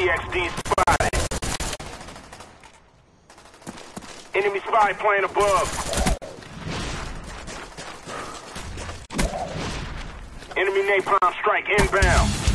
Enemy spotted. Enemy spy plane above. Enemy napalm strike inbound.